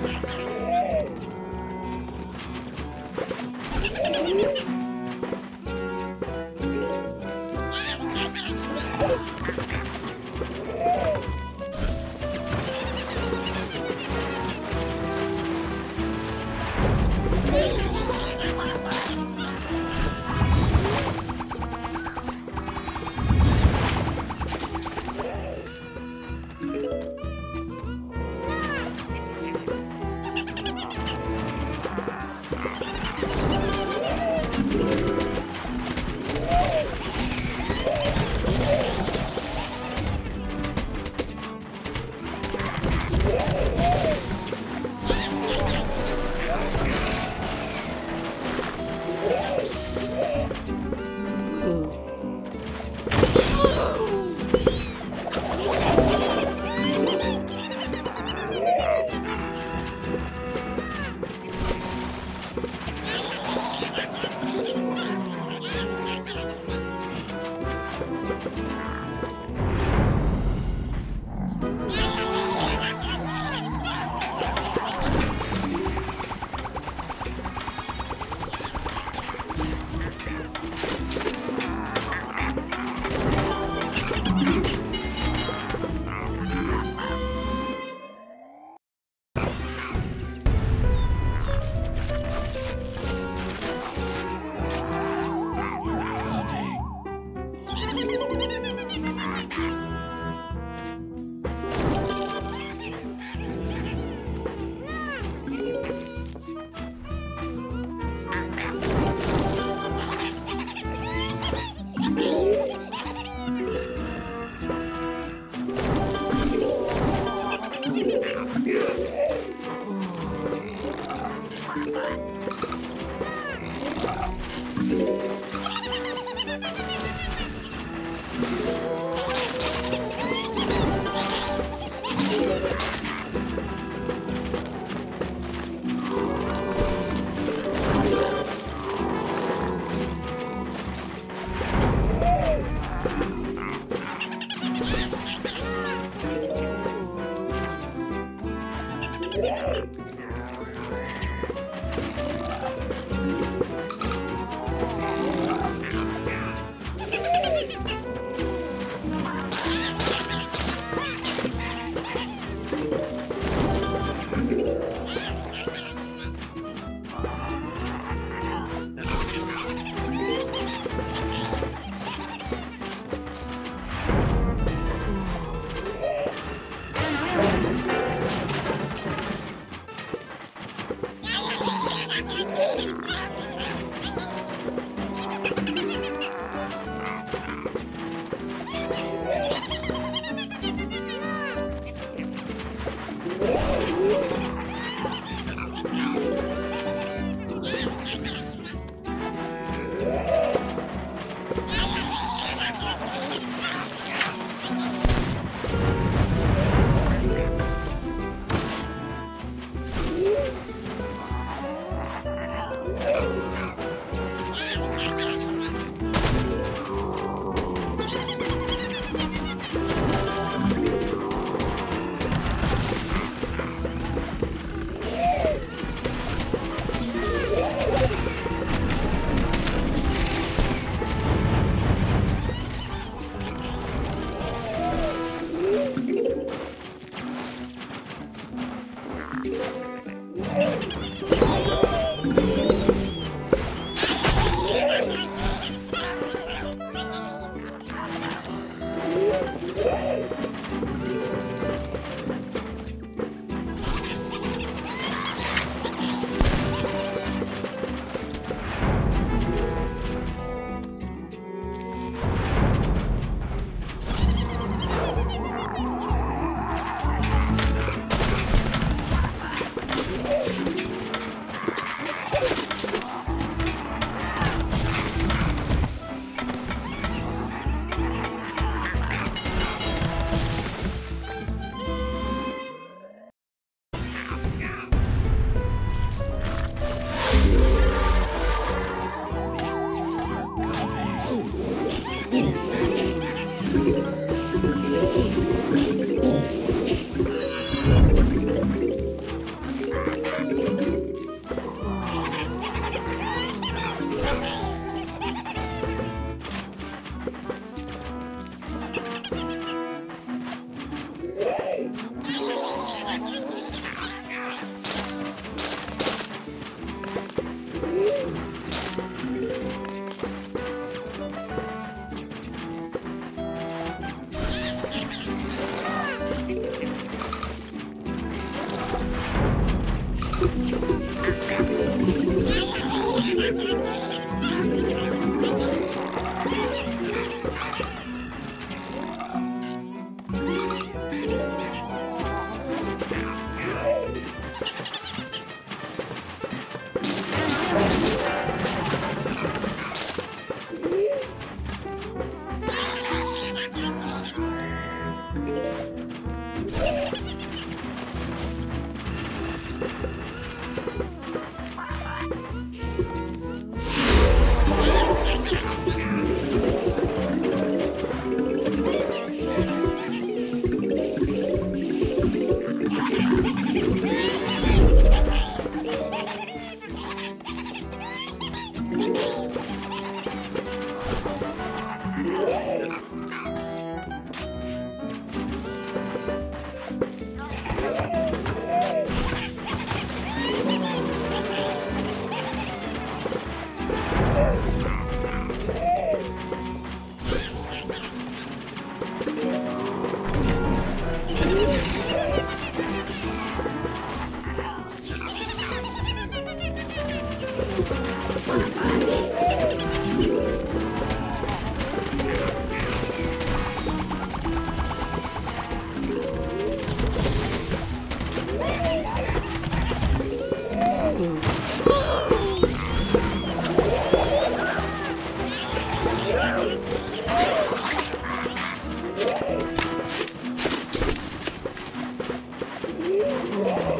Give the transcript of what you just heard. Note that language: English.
Coming. Oh, Whoa.